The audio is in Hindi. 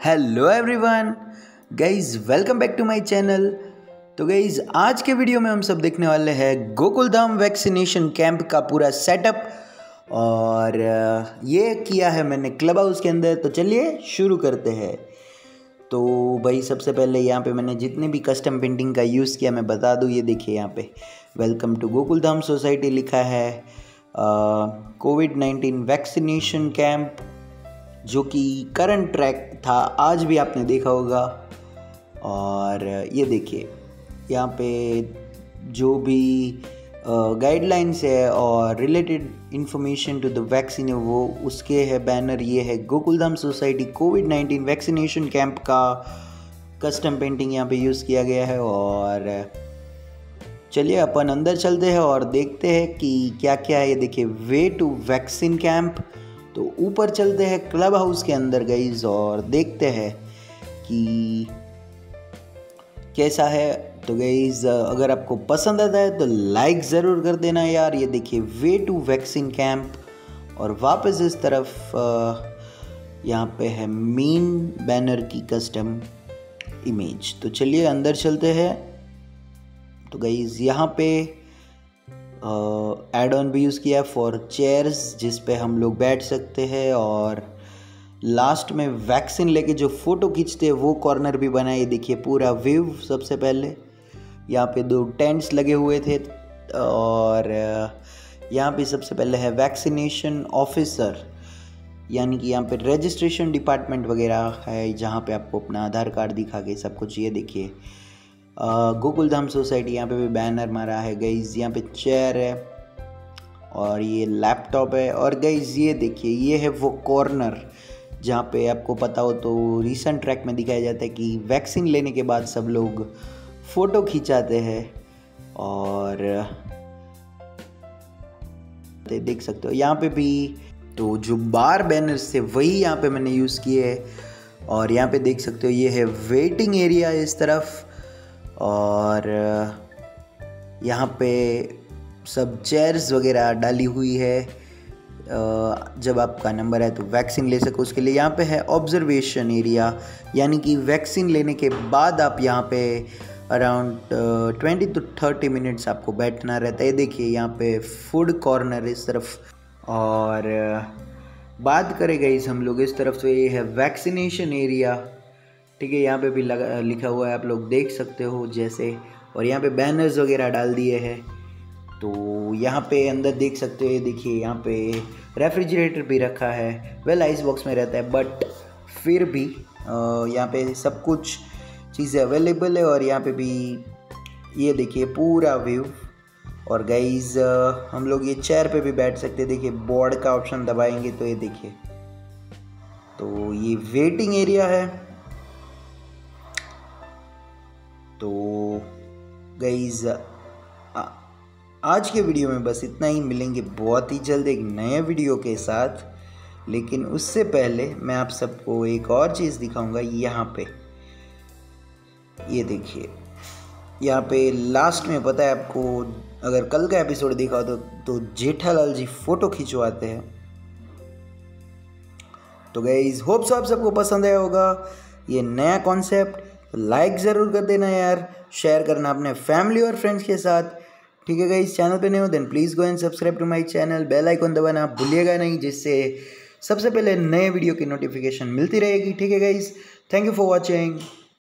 Hello everyone guys welcome back to my channel तो गाइज़ आज के वीडियो में हम सब देखने वाले हैं गोकुलधाम वैक्सीनेशन कैंप का पूरा सेटअप और ये किया है मैंने क्लब हाउस के अंदर। तो चलिए शुरू करते हैं। तो भाई, सबसे पहले यहाँ पे मैंने जितने भी कस्टम पेंटिंग का यूज़ किया, मैं बता दूँ, ये देखिए यहाँ पे। वेलकम टू गोकुलधाम सोसाइटी लिखा है। कोविड नाइन्टीन वैक्सीनेशन कैंप जो कि करंट ट्रैक था, आज भी आपने देखा होगा। और ये देखिए, यहाँ पे जो भी गाइडलाइंस है और related information to the vaccine है, वो उसके है बैनर ये है Gokuldham society COVID nineteen vaccination camp का कस्टम पेंटिंग यहाँ पे यूज़ किया गया है। और चलिए, अपन अंदर चलते हैं और देखते हैं कि क्या क्या है। ये देखिए वे टू वैक्सीन कैंप तो ऊपर चलते हैं क्लब हाउस के अंदर गईज और देखते हैं कि कैसा है। तो गईज अगर आपको पसंद आता है तो लाइक ज़रूर कर देना यार। ये देखिए वे टू वैक्सीन कैंप और वापस इस तरफ़ यहाँ पे है मेन बैनर की कस्टम इमेज तो चलिए अंदर चलते हैं। तो गईज यहाँ पे एड ऑन भी यूज़ किया है फॉर चेयर्स जिस पे हम लोग बैठ सकते हैं और लास्ट में वैक्सीन लेके जो फ़ोटो खींचते हैं, वो कॉर्नर भी बनाए देखिए, पूरा व्यू सबसे पहले। यहाँ पे दो टेंट्स लगे हुए थे और यहाँ पे सबसे पहले है वैक्सीनेशन ऑफिसर यानी कि यहाँ पे रजिस्ट्रेशन डिपार्टमेंट वगैरह है, जहाँ पे आपको अपना आधार कार्ड दिखा के सब कुछ। ये देखिए गोकुलधाम सोसाइटी, यहाँ पे भी बैनर मारा है गईज यहाँ पे चेयर है और ये लैपटॉप है और गईज ये देखिए, ये है वो कॉर्नर जहाँ पे आपको पता हो तो रिसेंट ट्रैक में दिखाया जाता है कि वैक्सीन लेने के बाद सब लोग फ़ोटो खिंचाते हैं और देख सकते हो, यहाँ पे भी तो जो बार बैनर्स थे वही यहाँ पे मैंने यूज़ किए है और यहाँ पे देख सकते हो, ये है वेटिंग एरिया इस तरफ़। और यहाँ पे सब चेयर्स वगैरह डाली हुई है। जब आपका नंबर है तो वैक्सीन ले सको उसके लिए। यहाँ पे है ऑब्जर्वेशन एरिया यानी कि वैक्सीन लेने के बाद आप यहाँ पे around twenty to thirty minutes आपको बैठना रहता है। देखिए, यहाँ पे फ़ूड कॉर्नर इस तरफ़। और बात करें गई हम लोग इस तरफ़ तो ये है वैक्सीनेशन एरिया ठीक है, यहाँ पे भी लगा, लिखा हुआ है, आप लोग देख सकते हो जैसे, और यहाँ पे बैनर्स वगैरह डाल दिए हैं। तो यहाँ पे अंदर देख सकते हो देखिए, यहाँ पे रेफ्रिजरेटर भी रखा है। वेल आइस बॉक्स में रहता है बट फिर भी यहाँ पे सब कुछ चीज़ें अवेलेबल है, और यहाँ पे भी ये देखिए, पूरा व्यू और गाइज़ हम लोग ये चेयर पे भी बैठ सकते हैं। देखिए बोर्ड का ऑप्शन दबाएँगे तो ये देखिए। तो ये वेटिंग एरिया है। तो गईज़ आज के वीडियो में बस इतना ही। मिलेंगे बहुत ही जल्द एक नए वीडियो के साथ। लेकिन उससे पहले मैं आप सबको एक और चीज़ दिखाऊँगा यहाँ पे। ये देखिए, यहाँ पे लास्ट में पता है आपको, अगर कल का एपिसोड देखा तो तो जेठालाल जी फ़ोटो खिंचवाते हैं। तो गईज होप्स आप सबको पसंद आया होगा। ये नया कॉन्सेप्ट लाइक ज़रूर कर देना यार शेयर करना अपने फैमिली और फ्रेंड्स के साथ। ठीक है इस चैनल पे नहीं हो then please go and subscribe to my channel bell icon दबाना भूलिएगा नहीं, जिससे सबसे पहले नए वीडियो की नोटिफिकेशन मिलती रहेगी। ठीक है guys thank you for watching